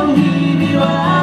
Bolívar